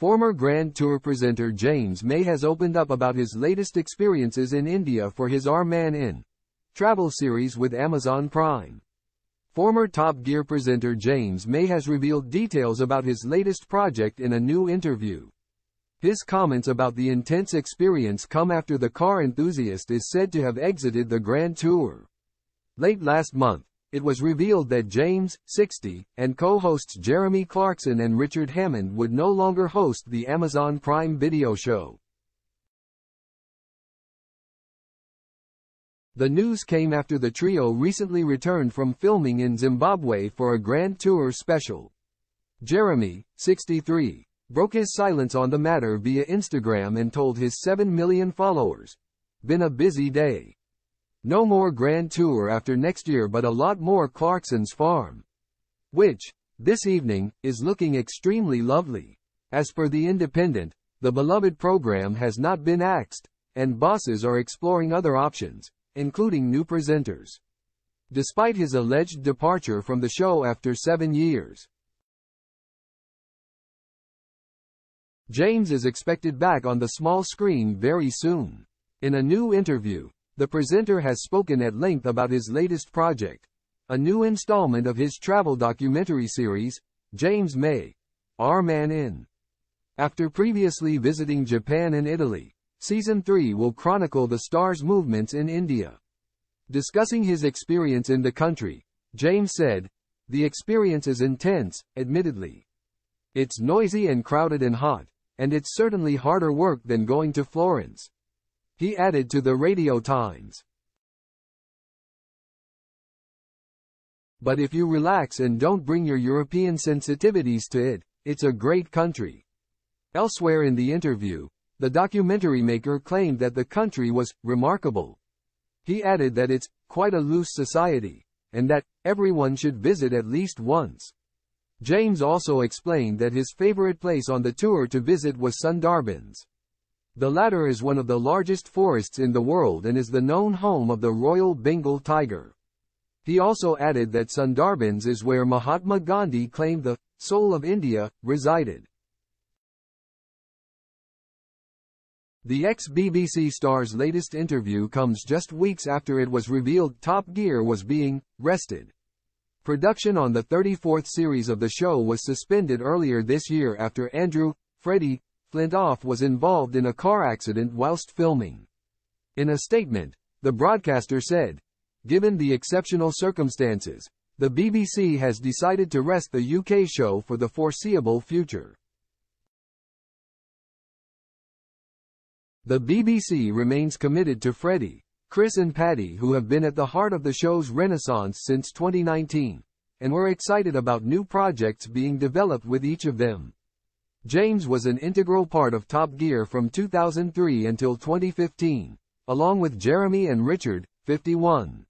Former Grand Tour presenter James May has opened up about his latest experiences in India for his Our Man In travel series with Amazon Prime. Former Top Gear presenter James May has revealed details about his latest project in a new interview. His comments about the intense experience come after the car enthusiast is said to have exited the Grand Tour. Late last month, it was revealed that James, 60, and co-hosts Jeremy Clarkson and Richard Hammond would no longer host the Amazon Prime Video show. The news came after the trio recently returned from filming in Zimbabwe for a Grand Tour special. Jeremy, 63, broke his silence on the matter via Instagram and told his 7 million followers, Been a busy day. No more Grand Tour after next year but a lot more Clarkson's Farm. Which, this evening, is looking extremely lovely. As per The Independent, the beloved program has not been axed, and bosses are exploring other options, including new presenters. Despite his alleged departure from the show after seven years, James is expected back on the small screen very soon. In a new interview, the presenter has spoken at length about his latest project, a new installment of his travel documentary series, James May, Our Man In. After previously visiting Japan and Italy, Season 3 will chronicle the star's movements in India. Discussing his experience in the country, James said, The experience is intense, admittedly. It's noisy and crowded and hot, and it's certainly harder work than going to Florence. He added to the Radio Times. But if you relax and don't bring your European sensitivities to it, it's a great country. Elsewhere in the interview, the documentary maker claimed that the country was remarkable. He added that it's quite a loose society, and that everyone should visit at least once. James also explained that his favorite place on the tour to visit was Sundarbans. The latter is one of the largest forests in the world and is the known home of the Royal Bengal tiger. He also added that Sundarbans is where Mahatma Gandhi claimed the soul of India resided. The ex-BBC star's latest interview comes just weeks after it was revealed Top Gear was being rested. Production on the 34th series of the show was suspended earlier this year after Andrew, Freddie, Flintoff was involved in a car accident whilst filming. In a statement, the broadcaster said, Given the exceptional circumstances, the BBC has decided to rest the UK show for the foreseeable future. The BBC remains committed to Freddie, Chris and Paddy who have been at the heart of the show's renaissance since 2019, and we're excited about new projects being developed with each of them. James was an integral part of Top Gear from 2003 until 2015, along with Jeremy and Richard, 51.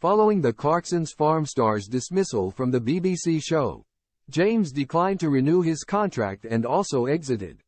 Following the Clarkson's Farm star's dismissal from the BBC show, James declined to renew his contract and also exited.